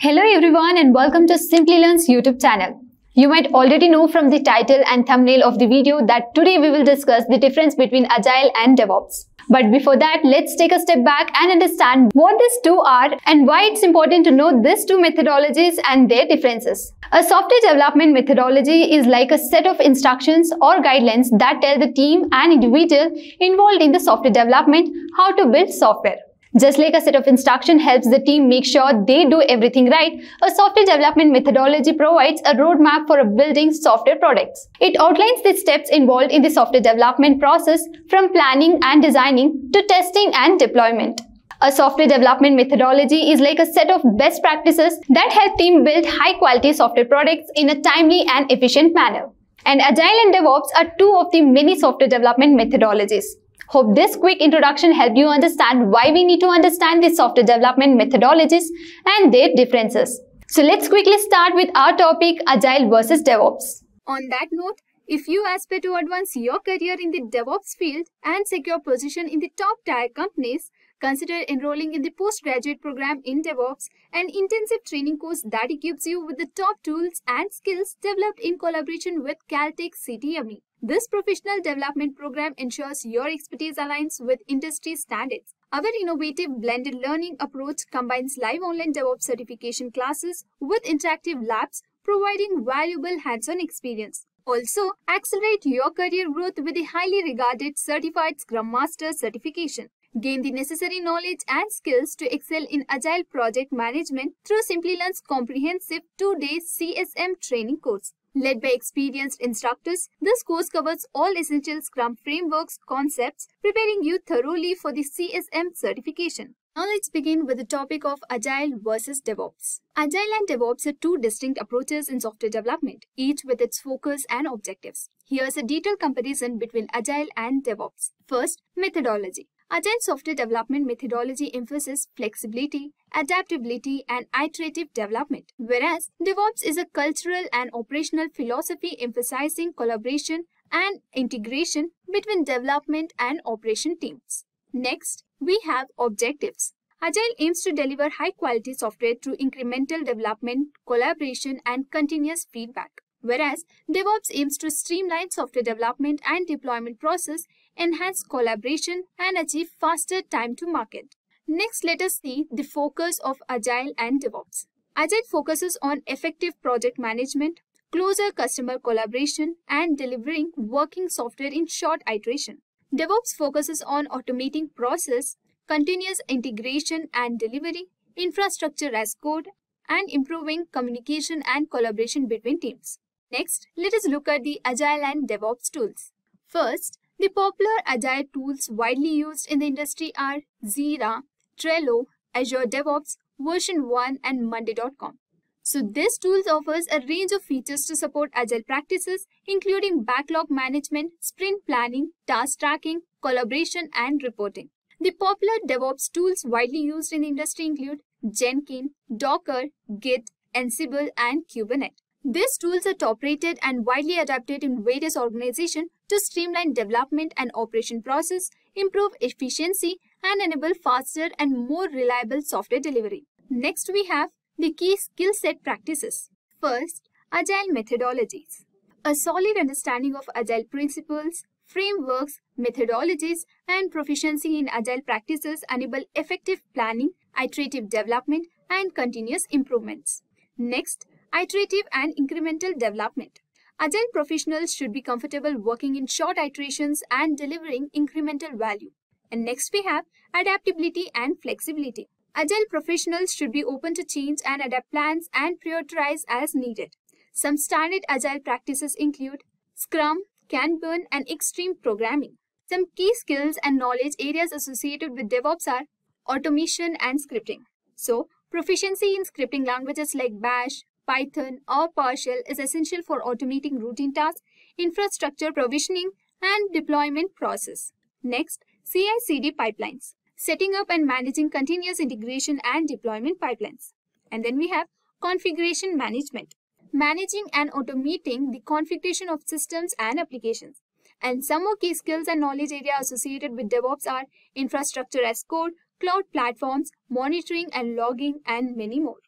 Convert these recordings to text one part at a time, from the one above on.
Hello everyone and welcome to Simplilearn's YouTube channel. You might already know from the title and thumbnail of the video that today we will discuss the difference between Agile and DevOps. But before that, let's take a step back and understand what these two are and why it's important to know these two methodologies and their differences. A software development methodology is like a set of instructions or guidelines that tell the team and individual involved in the software development how to build software. Just like a set of instruction helps the team make sure they do everything right, a software development methodology provides a roadmap for building software products. It outlines the steps involved in the software development process from planning and designing to testing and deployment. A software development methodology is like a set of best practices that help team build high quality software products in a timely and efficient manner. And Agile and DevOps are two of the many software development methodologies. Hope this quick introduction helped you understand why we need to understand the software development methodologies and their differences. So let's quickly start with our topic Agile versus DevOps. On that note, if you aspire to advance your career in the DevOps field and secure position in the top tier companies, Consider enrolling in the postgraduate program in DevOps, an intensive training course that equips you with the top tools and skills developed in collaboration with Caltech CTME. This professional development program ensures your expertise aligns with industry standards. Our innovative blended learning approach combines live online DevOps certification classes with interactive labs, providing valuable hands-on experience. Also, accelerate your career growth with the highly regarded Certified Scrum Master certification. Gain the necessary knowledge and skills to excel in Agile project management through Simplilearn's comprehensive two-day CSM training course. Led by experienced instructors, this course covers all essential Scrum frameworks concepts, preparing you thoroughly for the CSM certification. Now let's begin with the topic of Agile versus DevOps. Agile and DevOps are two distinct approaches in software development, each with its focus and objectives. Here's a detailed comparison between Agile and DevOps. First, methodology. Agile software development methodology emphasizes flexibility, adaptability, and iterative development, whereas DevOps is a cultural and operational philosophy emphasizing collaboration and integration between development and operation teams. Next, we have objectives. Agile aims to deliver high-quality software through incremental development, collaboration, and continuous feedback whereas DevOps aims to streamline software development and deployment process, enhance collaboration, and achieve faster time to market. Next, let us see the focus of Agile and DevOps. Agile focuses on effective project management, closer customer collaboration, and delivering working software in short iteration. DevOps focuses on automating process, continuous integration and delivery, infrastructure as code, and improving communication and collaboration between teams. Next, let us look at the Agile and DevOps tools. First, the popular Agile tools widely used in the industry are Jira, Trello, Azure DevOps, VersionOne and Monday.com. So this tools offers a range of features to support agile practices including backlog management, sprint planning, task tracking, collaboration and reporting. The popular DevOps tools widely used in the industry include Jenkins, Docker, Git, Ansible and Kubernetes. These tools are top-rated and widely adapted in various organizations to streamline development and operation process, improve efficiency, and enable faster and more reliable software delivery. Next, we have the key skill set practices. First, Agile methodologies. A solid understanding of Agile principles, frameworks, methodologies, and proficiency in Agile practices enable effective planning, iterative development, and continuous improvements. Next, iterative and incremental development. Agile professionals should be comfortable working in short iterations and delivering incremental value. And next we have adaptability and flexibility. Agile professionals should be open to change and adapt plans and prioritize as needed. Some standard Agile practices include Scrum, Kanban, and extreme programming. Some key skills and knowledge areas associated with DevOps are automation and scripting. So, proficiency in scripting languages like Bash, Python, or PowerShell is essential for automating routine tasks, infrastructure provisioning, and deployment process. Next, CI/CD pipelines, setting up and managing continuous integration and deployment pipelines. And then we have configuration management, managing and automating the configuration of systems and applications. And some more key skills and knowledge area associated with DevOps are infrastructure as code, cloud platforms, monitoring and logging, and many more.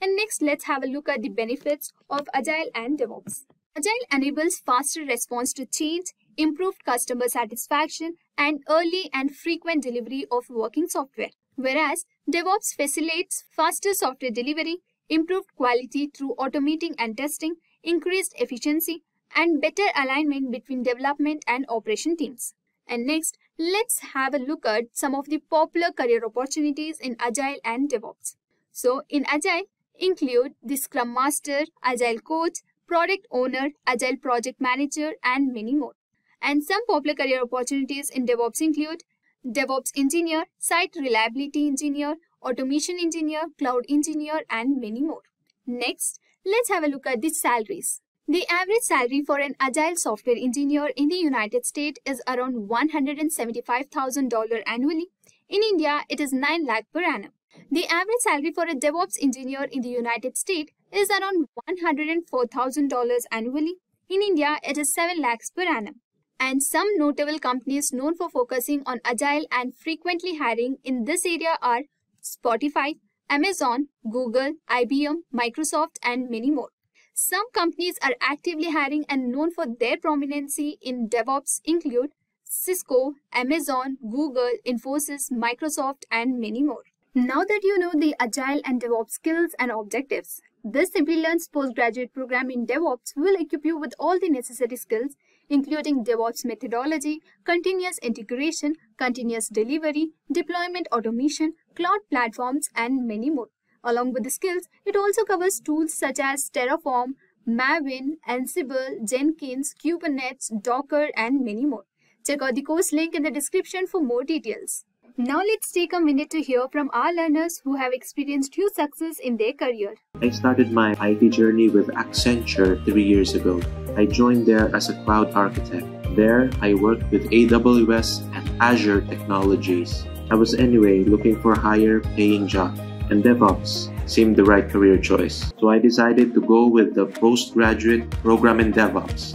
And next, let's have a look at the benefits of Agile and DevOps. Agile enables faster response to change, improved customer satisfaction, and early and frequent delivery of working software. Whereas DevOps facilitates faster software delivery, improved quality through automating and testing, increased efficiency, and better alignment between development and operation teams. And next, let's have a look at some of the popular career opportunities in Agile and DevOps. So, in Agile, include the Scrum Master, Agile Coach, Product Owner, Agile Project Manager, and many more. And some popular career opportunities in DevOps include DevOps Engineer, Site Reliability Engineer, Automation Engineer, Cloud Engineer, and many more. Next, let's have a look at the salaries. The average salary for an agile software engineer in the United States is around $175,000 annually. In India, it is 9 lakh per annum. The average salary for a DevOps engineer in the United States is around $104,000 annually. In India, it is 7 lakhs per annum. And some notable companies known for focusing on agile and frequently hiring in this area are Spotify, Amazon, Google, IBM, Microsoft, and many more. Some companies are actively hiring and known for their prominency in DevOps include Cisco, Amazon, Google, Infosys, Microsoft, and many more. Now that you know the Agile and DevOps skills and objectives, this Simplilearn's postgraduate program in DevOps will equip you with all the necessary skills, including DevOps methodology, continuous integration, continuous delivery, deployment automation, cloud platforms, and many more. Along with the skills, it also covers tools such as Terraform, Maven, Ansible, Jenkins, Kubernetes, Docker, and many more. Check out the course link in the description for more details. Now let's take a minute to hear from our learners who have experienced huge success in their career. I started my IT journey with Accenture three years ago. I joined there as a cloud architect. There, I worked with AWS and Azure technologies. I was anyway looking for a higher paying job, and DevOps seemed the right career choice. So I decided to go with the postgraduate program in DevOps.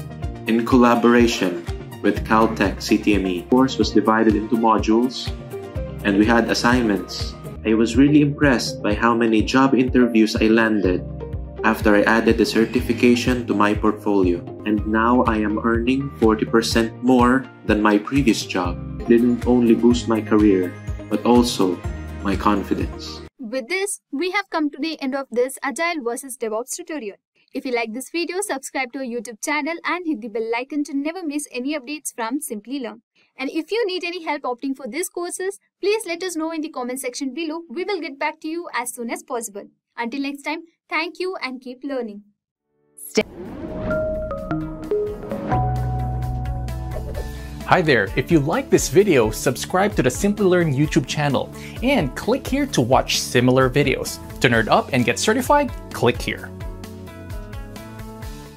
In collaboration with Caltech CTME, the course was divided into modules and we had assignments. I was really impressed by how many job interviews I landed after I added the certification to my portfolio. And now I am earning 40% more than my previous job. Didn't only boost my career, but also my confidence. With this, we have come to the end of this Agile versus DevOps tutorial. If you like this video, subscribe to our YouTube channel and hit the bell icon to never miss any updates from Simplilearn. And if you need any help opting for these courses, please let us know in the comment section below. We will get back to you as soon as possible. Until next time, thank you and keep learning. Stay Hi there, if you like this video, subscribe to the Simplilearn YouTube channel and click here to watch similar videos. To nerd up and get certified, click here.